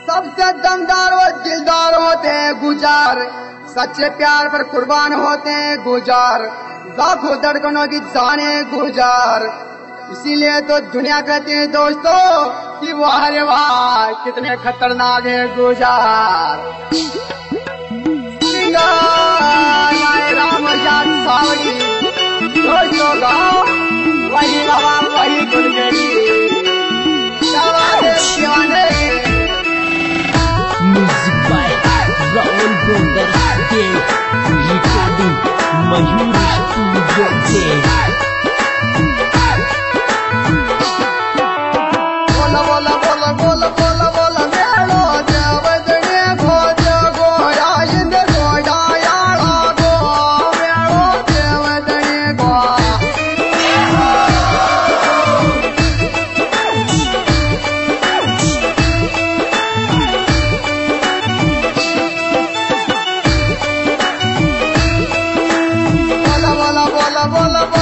सबसे दमदार और दिलदार होते हैं गुजार। सच्चे प्यार पर कुर्बान होते हैं गुजार। लाखों धड़कनों की जाने गुजार। इसीलिए तो दुनिया कहती है, दोस्तों, कि वो रे वाह, कितने खतरनाक है गुजार। वही बाबा वही दुर्गरी music by bola bola.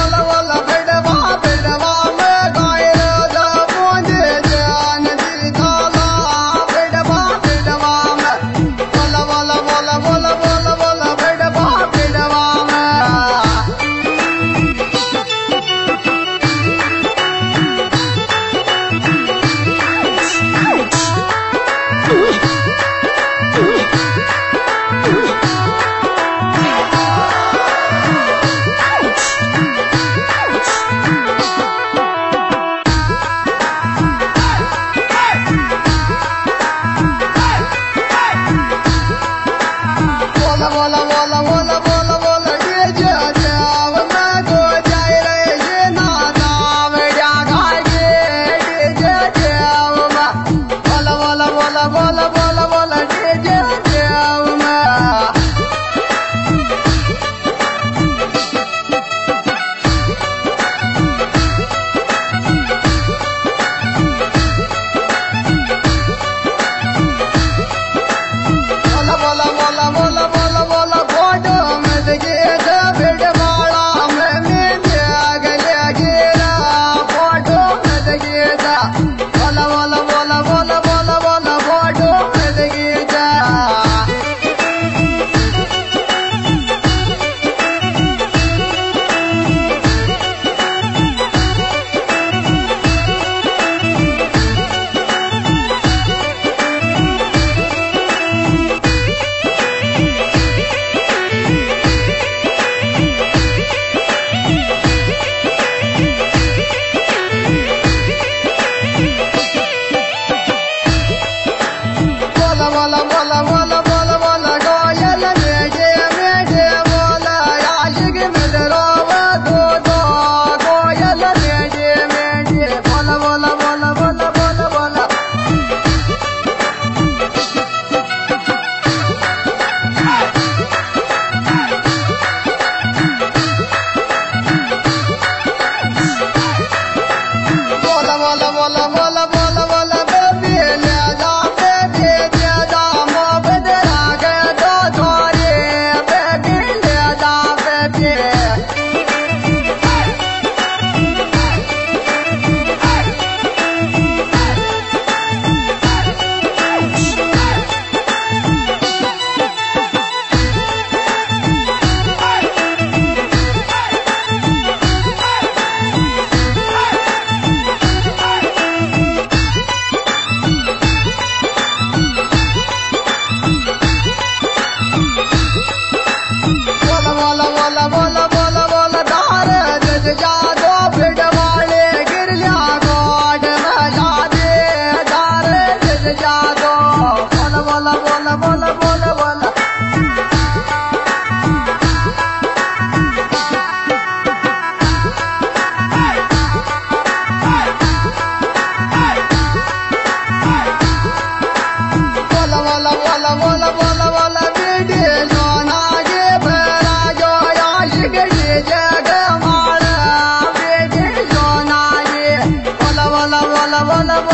bola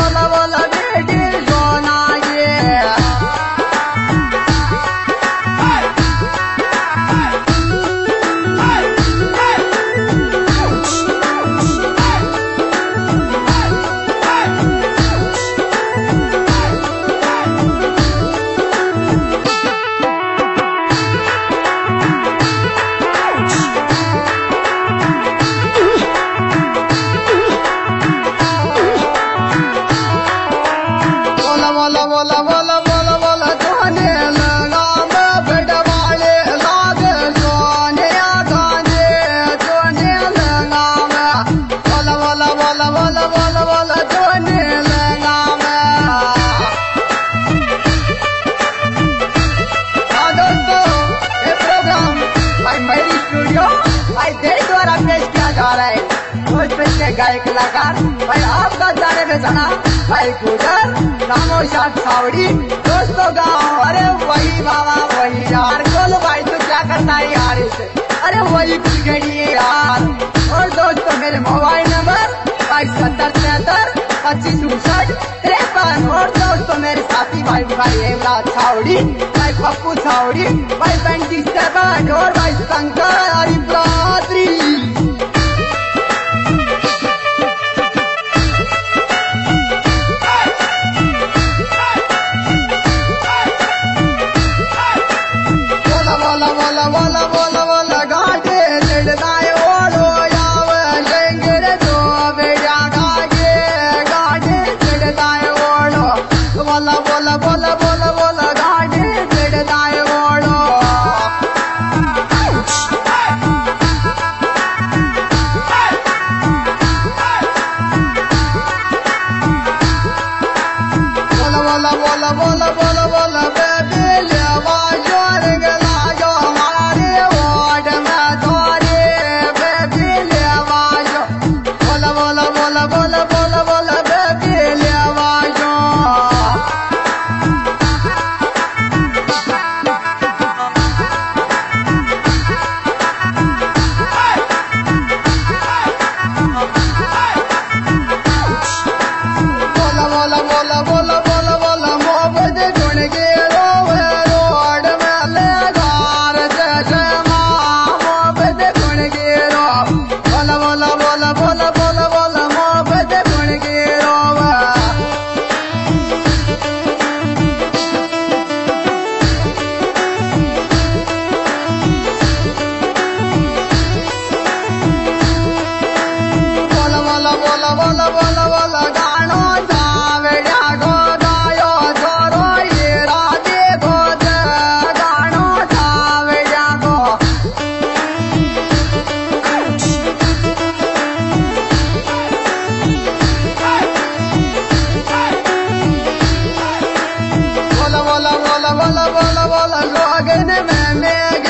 बोला बोला सावड़ी। दोस्तों गाँव अरे वही बाबा, वही यार। बोलो भाई क्या करना यार अरे वही यार। और दोस्तों, मेरे मोबाइल नंबर सत्तर पच्चीस और दोस्तों, मेरे साथी भाई भाई भाई, पप्पू छावड़ी भाई और बोला बोला बोला बोला बोला बोला बोला गो अगन में मैं